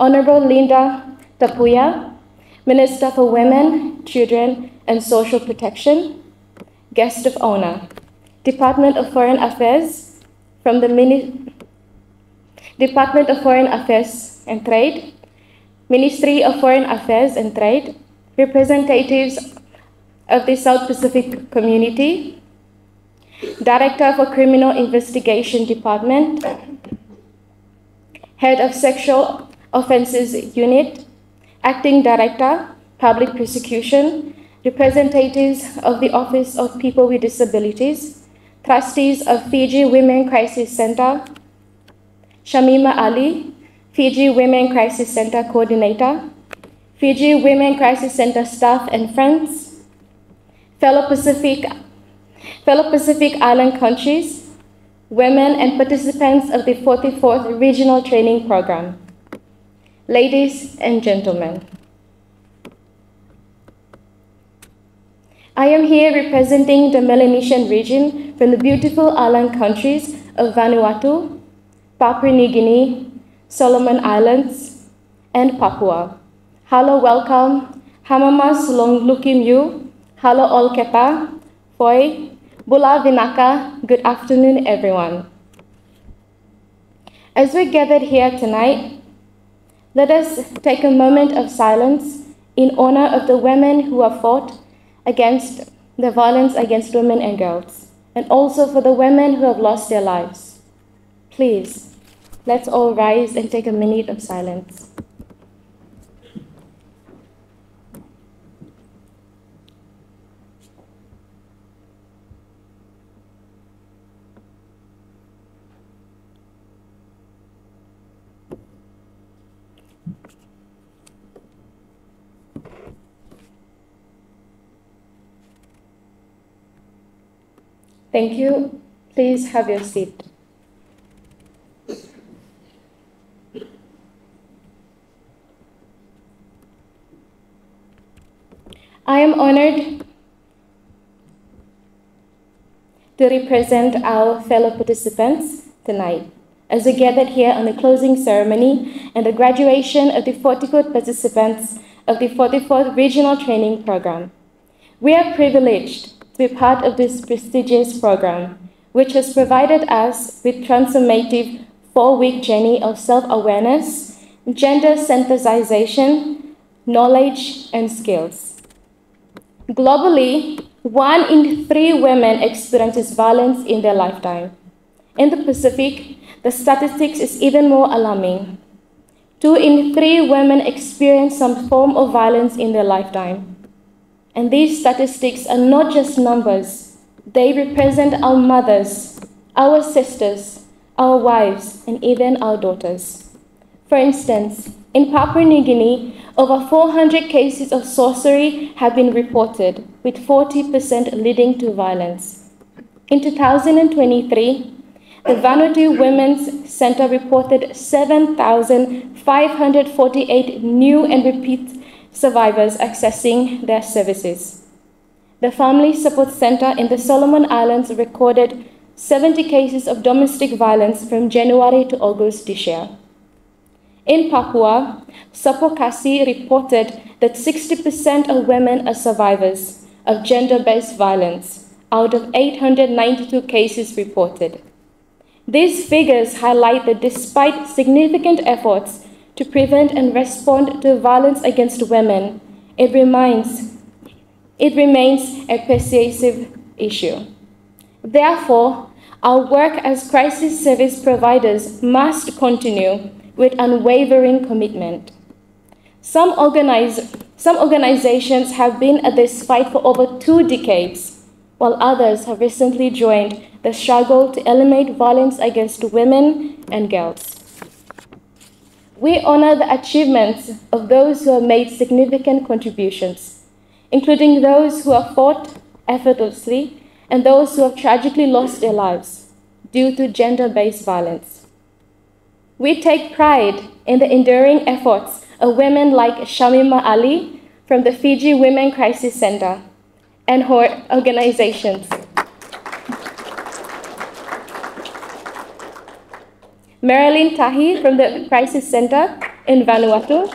Honorable Lynda Tabuya, Minister for Women, Children, and Social Protection, Guest of Honor, Department of Foreign Affairs, from the Mini Department of Foreign Affairs and Trade, Ministry of Foreign Affairs and Trade, representatives of the South Pacific Community, Director for Criminal Investigation Department, Head of Sexual Offenses Unit, Acting Director, Public Prosecution, representatives of the Office of People with Disabilities, trustees of Fiji Women Crisis Center, Shamima Ali, Fiji Women Crisis Center Coordinator, Fiji Women Crisis Center staff and friends, fellow Pacific, fellow Pacific Island countries, women and participants of the 44th Regional Training Program, ladies and gentlemen. I am here representing the Melanesian region from the beautiful island countries of Vanuatu, Papua New Guinea, Solomon Islands, and Papua. Hello, welcome. Hamamas you. Hello, all kepa. Foi. Bula vinaka. Good afternoon, everyone. As we gathered here tonight, let us take a moment of silence in honor of the women who have fought against the violence against women and girls, and also for the women who have lost their lives. Please. Let's all rise and take a minute of silence. Thank you. Please have your seat. I am honored to represent our fellow participants tonight as we gathered here on the closing ceremony and the graduation of the 44 participants of the 44th Regional Training Program. We are privileged be part of this prestigious program, which has provided us with transformative four-week journey of self-awareness, gender sensitization, knowledge, and skills. Globally, one in three women experiences violence in their lifetime. In the Pacific, the statistics is even more alarming. Two in three women experience some form of violence in their lifetime. And these statistics are not just numbers, they represent our mothers, our sisters, our wives, and even our daughters. For instance, in Papua New Guinea, over 400 cases of sorcery have been reported, with 40% leading to violence. In 2023, the Vanuatu Women's Center reported 7,548 new and repeat survivors accessing their services. The Family Support Center in the Solomon Islands recorded 70 cases of domestic violence from January to August this year. In Papua, Sapokasi reported that 60% of women are survivors of gender-based violence out of 892 cases reported. These figures highlight that despite significant efforts to prevent and respond to violence against women, it remains, it remains a pervasive issue. Therefore, our work as crisis service providers must continue with unwavering commitment. Some, organize, some organizations have been at this fight for over two decades, while others have recently joined the struggle to eliminate violence against women and girls. We honor the achievements of those who have made significant contributions, including those who have fought effortlessly and those who have tragically lost their lives due to gender-based violence. We take pride in the enduring efforts of women like Shamima Ali from the Fiji Women Crisis Center and her organizations. Merilyn Tahi from the Crisis Center in Vanuatu.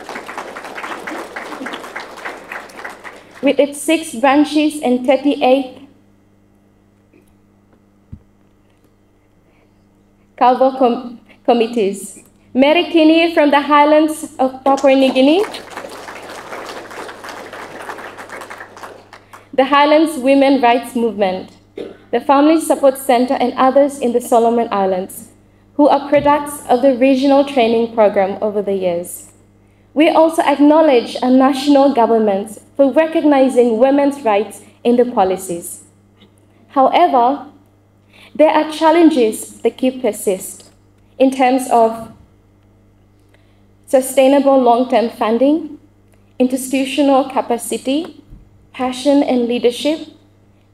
With its six branches and 38 CAVAW com committees. Mary Kini from the highlands of Papua New Guinea. The Highlands Women Rights Movement, the Family Support Center, and others in the Solomon Islands, who are products of the regional training program over the years. We also acknowledge our national governments for recognizing women's rights in the policies. However, there are challenges that keep persist in terms of sustainable long-term funding, institutional capacity, passion and leadership,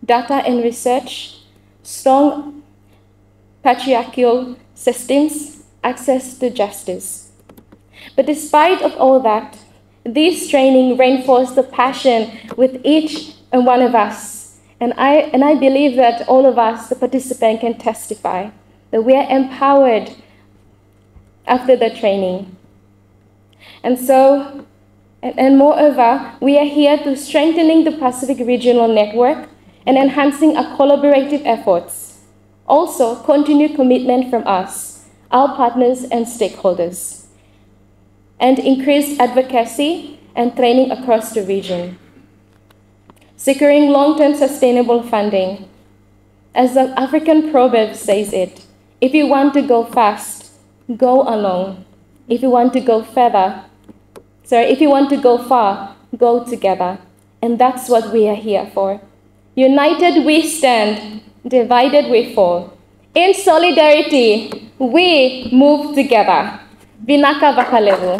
data and research, strong patriarchal systems, access to justice. But despite of all that, this training reinforced the passion with each and one of us. And I, and I believe that all of us, the participant, can testify that we are empowered after the training. And so, and, and moreover, we are here to strengthening the Pacific Regional Network and enhancing our collaborative efforts. Also, continued commitment from us, our partners and stakeholders, and increased advocacy and training across the region. Securing long-term sustainable funding. As the African proverb says it, if you want to go fast, go alone. If you want to go further, sorry, if you want to go far, go together. And that's what we are here for. United we stand, divided we fall. In solidarity, we move together. Vinaka Vakalevu.